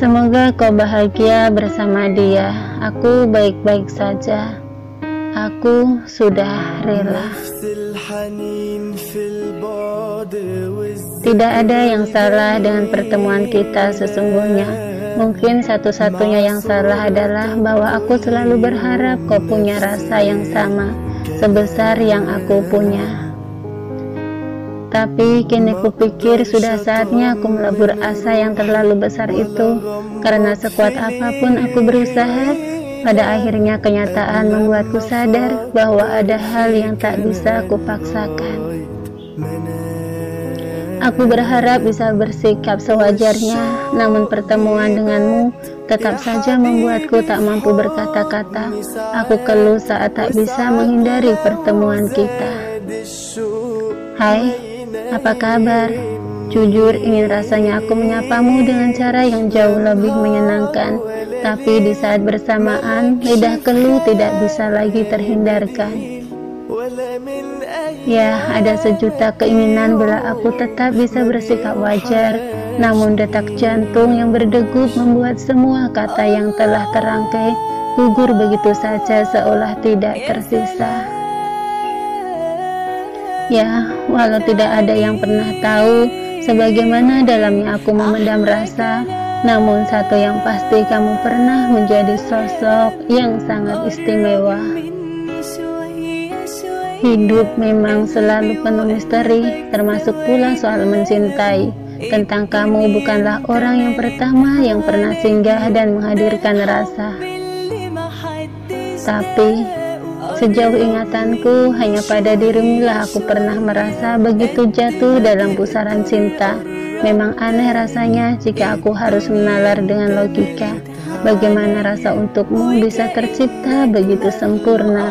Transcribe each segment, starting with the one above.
Semoga kau bahagia bersama dia. Aku baik-baik saja. Aku sudah rela. Tidak ada yang salah dengan pertemuan kita sesungguhnya. Mungkin satu-satunya yang salah adalah bahwa aku selalu berharap kau punya rasa yang sama, sebesar yang aku punya. Tapi kini kupikir sudah saatnya aku melebur asa yang terlalu besar itu. Karena sekuat apa pun aku berusaha Pada akhirnya kenyataan membuatku sadar bahwa ada hal yang tak bisa aku paksakan. Aku berharap bisa bersikap sewajarnya Namun pertemuan denganmu tetap saja membuatku tak mampu berkata-kata. Aku keluh saat tak bisa menghindari pertemuan kita. Hai apa kabar? Jujur ingin rasanya aku menyapamu dengan cara yang jauh lebih menyenangkan, tapi di saat bersamaan lidah keluh tidak bisa lagi terhindarkan. Ya, ada sejuta keinginan bila aku tetap bisa bersikap wajar, namun detak jantung yang berdegup membuat semua kata yang telah terangkai gugur begitu saja seolah tidak tersisa. Ya, walau tidak ada yang pernah tahu sebagaimana dalamnya aku memendam rasa, namun satu yang pasti kamu pernah menjadi sosok yang sangat istimewa. Hidup memang selalu penuh misteri, termasuk pula soal mencintai. Tentang kamu bukanlah orang yang pertama yang pernah singgah dan menghadirkan rasa. Tapi Sejauh ingatanku, hanya pada dirimu lah aku pernah merasa begitu jatuh dalam pusaran cinta. Memang aneh rasanya jika aku harus menalar dengan logika. Bagaimana rasa untukmu bisa tercipta begitu sempurna?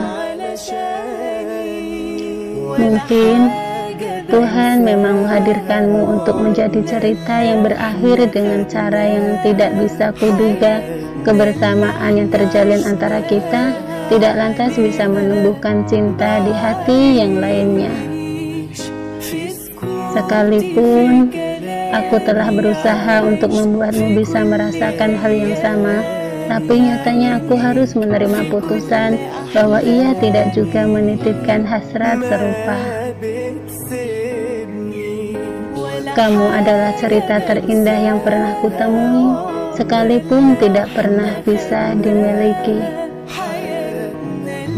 Mungkin Tuhan memang menghadirkanmu untuk menjadi cerita yang berakhir dengan cara yang tidak bisa kuduga. Kebersamaan yang terjalin antara kita tidak lantas bisa menumbuhkan cinta di hati yang lainnya. Sekalipun aku telah berusaha untuk membuatmu bisa merasakan hal yang sama, tapi nyatanya aku harus menerima putusan bahwa ia tidak juga menitipkan hasrat serupa. Kamu adalah cerita terindah yang pernah kutemui, sekalipun tidak pernah bisa dimiliki.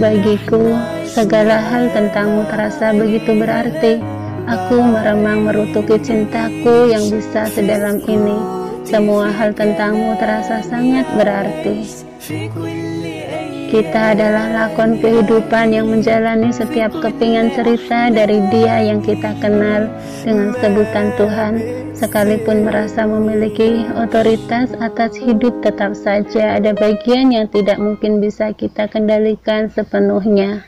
Bagiku, segala hal tentangmu terasa begitu berarti. Aku meremang merutuki cintaku yang bisa sedalam ini. Semua hal tentangmu terasa sangat berarti. Kita adalah lakon kehidupan yang menjalani setiap kepingan cerita dari dia yang kita kenal dengan sebutan Tuhan. Sekalipun merasa memiliki otoritas atas hidup tetap saja ada bagian yang tidak mungkin bisa kita kendalikan sepenuhnya.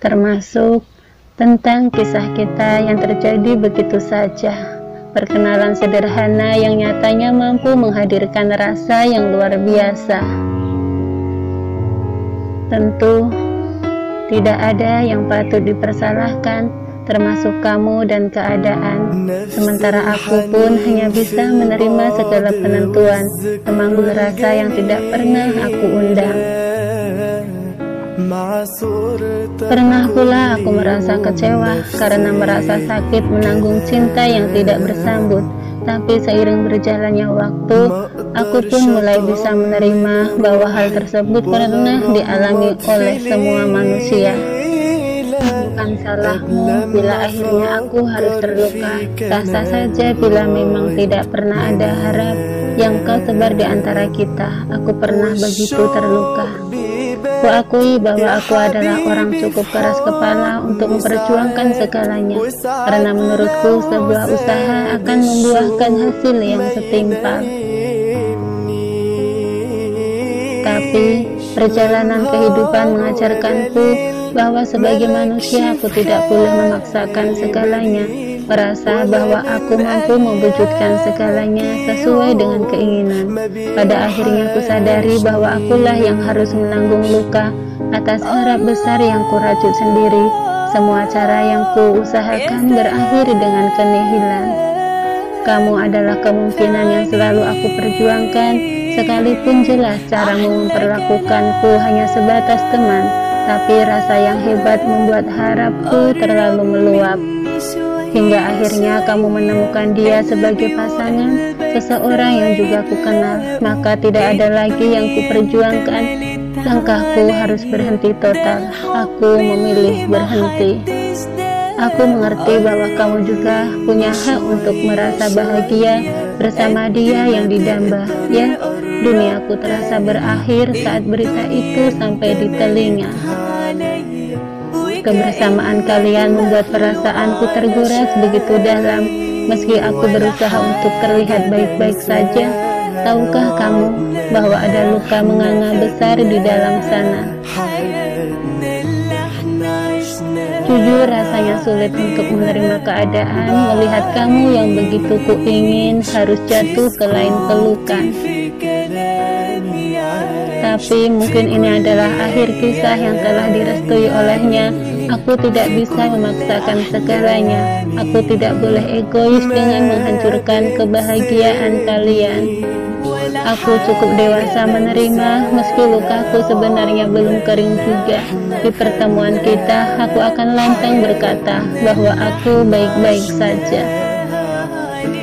Termasuk tentang kisah kita yang terjadi begitu saja. Perkenalan sederhana yang nyatanya mampu menghadirkan rasa yang luar biasa. Tentu tidak ada yang patut dipersalahkan termasuk kamu dan keadaan. Sementara aku pun hanya bisa menerima segala penentuan, memanggul rasa yang tidak pernah aku undang. Pernah pula aku merasa kecewa karena merasa sakit menanggung cinta yang tidak bersambut tapi seiring berjalannya waktu, aku pun mulai bisa menerima bahwa hal tersebut pernah dialami oleh semua manusia. Bukan salahmu bila akhirnya aku harus terluka. Rasa saja bila memang tidak pernah ada harap yang kau tebar di antara kita. Aku pernah begitu terluka. Kuakui bahwa aku adalah orang cukup keras kepala untuk memperjuangkan segalanya, karena menurutku sebuah usaha akan membuahkan hasil yang setimpal. Tapi perjalanan kehidupan mengajarkanku bahwa sebagai manusia aku tidak boleh memaksakan segalanya merasa bahwa aku mampu mewujudkan segalanya sesuai dengan keinginan. Pada akhirnya aku sadari bahwa akulah yang harus menanggung luka atas harap besar yang kurajut sendiri. Semua cara yang ku usahakan berakhir dengan kenihilan. kamu adalah kemungkinan yang selalu aku perjuangkan, sekalipun jelas cara memperlakukanku hanya sebatas teman, tapi rasa yang hebat membuat harapku terlalu meluap. Hingga akhirnya kamu menemukan dia sebagai pasangan, seseorang yang juga ku kenal, maka tidak ada lagi yang ku perjuangkan. Langkahku harus berhenti total. Aku memilih berhenti. Aku mengerti bahwa kamu juga punya hak untuk merasa bahagia bersama dia yang didamba. Ya, duniaku terasa berakhir saat berita itu sampai di telinga. Kebersamaan kalian membuat perasaanku terguras begitu dalam. Meski aku berusaha untuk terlihat baik-baik saja, tahukah kamu bahwa ada luka menganga besar di dalam sana? Jujur rasanya sulit untuk menerima keadaan melihat kamu yang begitu kuingin harus jatuh ke lain pelukan. Tapi mungkin ini adalah akhir kisah yang telah direstui olehnya. Aku tidak bisa memaksakan segalanya. Aku tidak boleh egois dengan menghancurkan kebahagiaan kalian. Aku cukup dewasa menerima meski lukaku sebenarnya belum kering juga. Di pertemuan kita, aku akan lantang berkata bahwa aku baik-baik saja.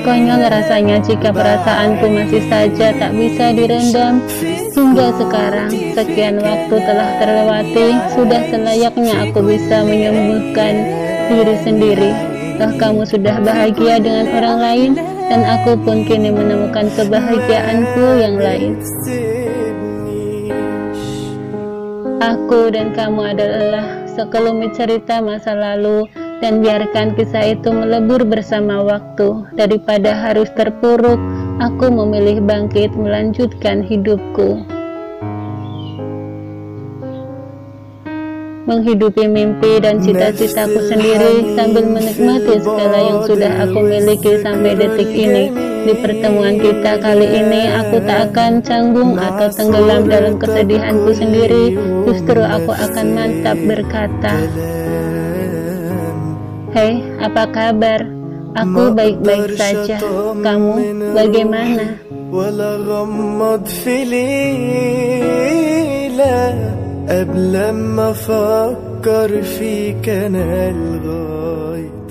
Konyol rasanya jika perasaanku masih saja tak bisa direndam Hingga sekarang, sekian waktu telah terlewati Sudah selayaknya aku bisa menyembuhkan diri sendiri Toh kamu sudah bahagia dengan orang lain dan aku pun kini menemukan kebahagiaanku yang lain. Aku dan kamu adalah sekelumit cerita masa lalu dan biarkan kisah itu melebur bersama waktu daripada harus terpuruk aku memilih bangkit melanjutkan hidupku menghidupi mimpi dan cita-citaku sendiri sambil menikmati segala yang sudah aku miliki sampai detik ini. Di pertemuan kita kali ini, aku tak akan canggung atau tenggelam dalam kesedihanku sendiri. Justru aku akan mantap berkata, Hei, apa kabar? Aku baik-baik saja. Kamu bagaimana? قبل ما افكر فيك انا الغاية